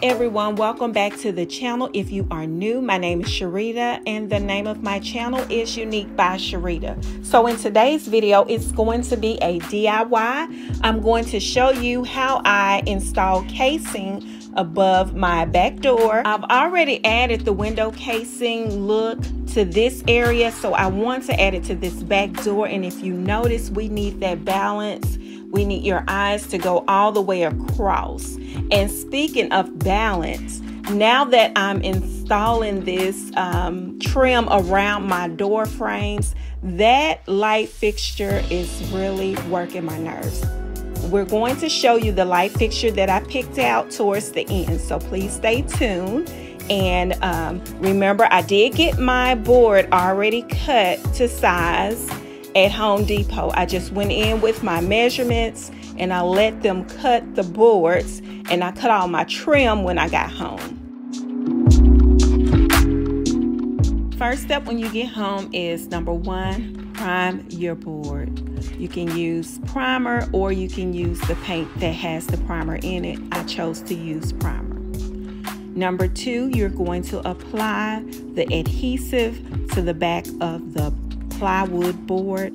Everyone, welcome back to the channel. If you are new, my name is Sherita and the name of my channel is Unique by Sherita. So in today's video, it's going to be a DIY. I'm going to show you how I install casing above my back door. I've already added the window casing look to this area, so I want to add it to this back door. And if you notice, we need that balance we need your eyes to go all the way across. And speaking of balance, now that I'm installing this um, trim around my door frames, that light fixture is really working my nerves. We're going to show you the light fixture that I picked out towards the end, so please stay tuned. And um, remember, I did get my board already cut to size at Home Depot. I just went in with my measurements and I let them cut the boards and I cut all my trim when I got home. First step when you get home is number one, prime your board. You can use primer or you can use the paint that has the primer in it. I chose to use primer. Number two, you're going to apply the adhesive to the back of the plywood board.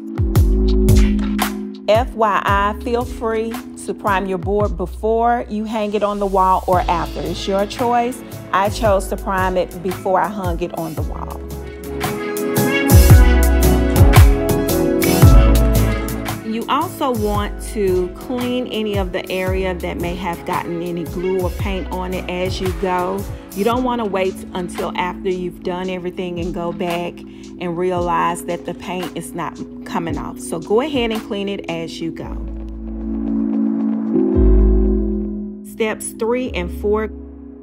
FYI, feel free to prime your board before you hang it on the wall or after. It's your choice. I chose to prime it before I hung it on the wall. You also want to clean any of the area that may have gotten any glue or paint on it as you go. You don't want to wait until after you've done everything and go back and realize that the paint is not coming off. So go ahead and clean it as you go. Steps three and four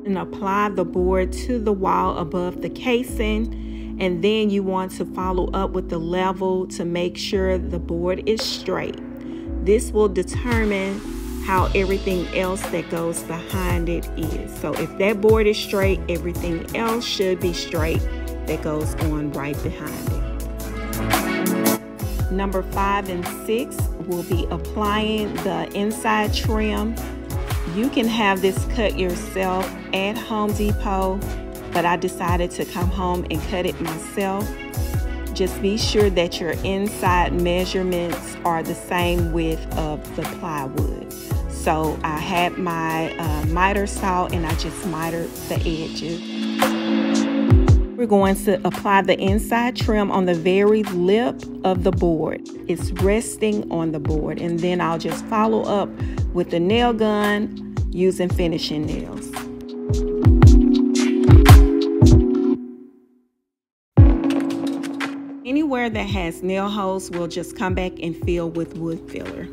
and apply the board to the wall above the casing and then you want to follow up with the level to make sure the board is straight. This will determine how everything else that goes behind it is. So if that board is straight, everything else should be straight that goes on right behind it. Number five and six will be applying the inside trim. You can have this cut yourself at Home Depot, but I decided to come home and cut it myself. Just be sure that your inside measurements are the same width of the plywood. So I had my uh, miter saw and I just mitered the edges. We're going to apply the inside trim on the very lip of the board. It's resting on the board and then I'll just follow up with the nail gun using finishing nails. Anywhere that has nail holes, we'll just come back and fill with wood filler.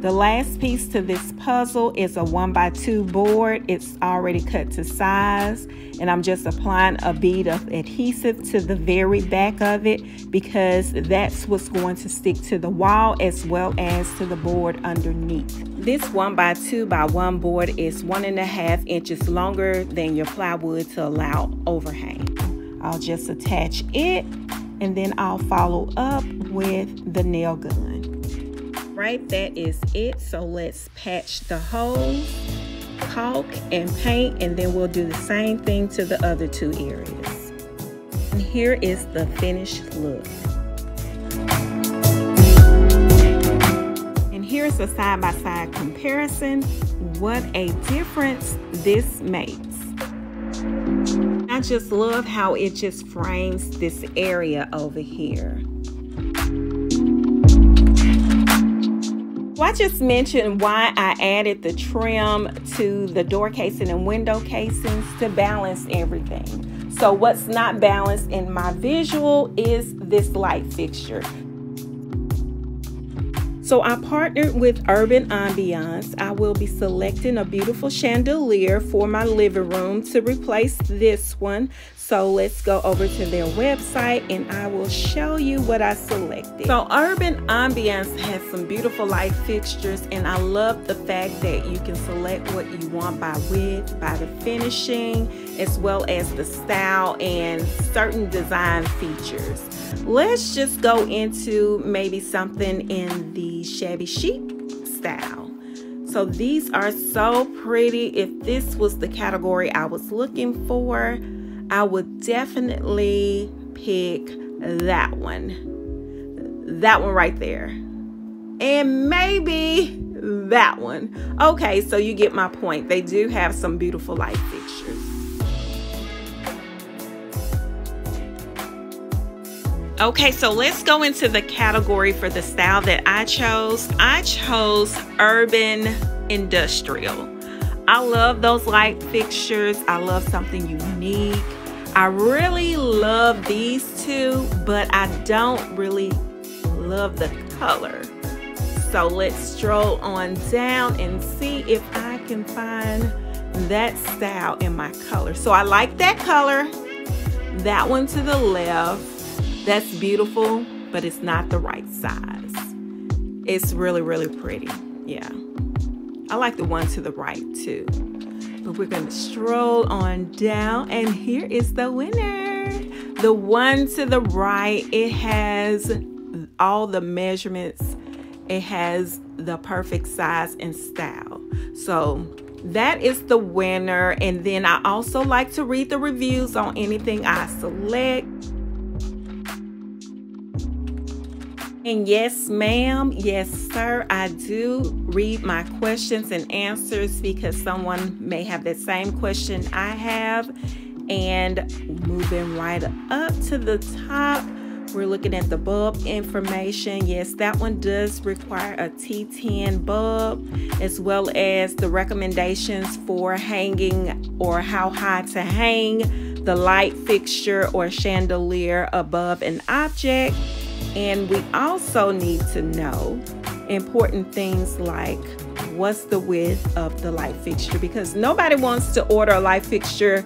The last piece to this puzzle is a one by two board. It's already cut to size and I'm just applying a bead of adhesive to the very back of it because that's what's going to stick to the wall as well as to the board underneath. This one by two by one board is one and a half inches longer than your plywood to allow overhang. I'll just attach it and then I'll follow up with the nail gun right, that is it. So let's patch the holes, caulk, and paint, and then we'll do the same thing to the other two areas. And here is the finished look. And here's a side-by-side -side comparison. What a difference this makes. I just love how it just frames this area over here. I just mentioned why I added the trim to the door casing and window casings to balance everything. So what's not balanced in my visual is this light fixture. So I partnered with Urban Ambiance. I will be selecting a beautiful chandelier for my living room to replace this one. So let's go over to their website and I will show you what I selected. So Urban Ambiance has some beautiful light fixtures and I love the fact that you can select what you want by width, by the finishing, as well as the style and certain design features. Let's just go into maybe something in the shabby chic style. So these are so pretty. If this was the category I was looking for, I would definitely pick that one. That one right there. And maybe that one. Okay, so you get my point. They do have some beautiful light fixtures. Okay, so let's go into the category for the style that I chose. I chose urban industrial. I love those light fixtures. I love something unique. I really love these two, but I don't really love the color. So let's stroll on down and see if I can find that style in my color. So I like that color. That one to the left. That's beautiful, but it's not the right size. It's really, really pretty. Yeah. I like the one to the right too. But we're going to stroll on down and here is the winner. The one to the right, it has all the measurements it has the perfect size and style. So that is the winner. And then I also like to read the reviews on anything I select. And yes, ma'am, yes, sir, I do read my questions and answers because someone may have the same question I have. And moving right up to the top, we're looking at the bulb information. Yes, that one does require a T10 bulb as well as the recommendations for hanging or how high to hang the light fixture or chandelier above an object. And we also need to know important things like what's the width of the light fixture because nobody wants to order a light fixture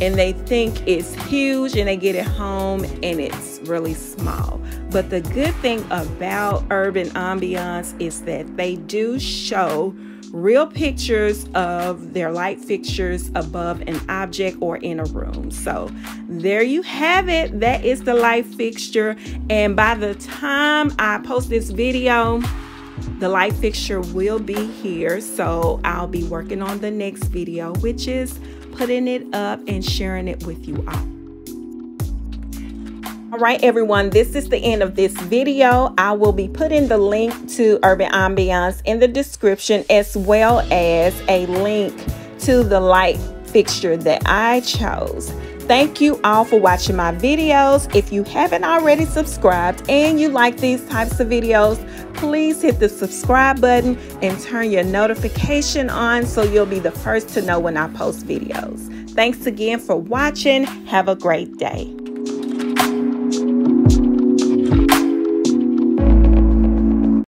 and they think it's huge and they get it home and it's really small. But the good thing about Urban Ambiance is that they do show real pictures of their light fixtures above an object or in a room. So there you have it. That is the light fixture. And by the time I post this video, the light fixture will be here. So I'll be working on the next video, which is putting it up and sharing it with you all. All right, everyone, this is the end of this video. I will be putting the link to Urban Ambiance in the description as well as a link to the light fixture that I chose. Thank you all for watching my videos. If you haven't already subscribed and you like these types of videos, please hit the subscribe button and turn your notification on so you'll be the first to know when I post videos. Thanks again for watching. Have a great day.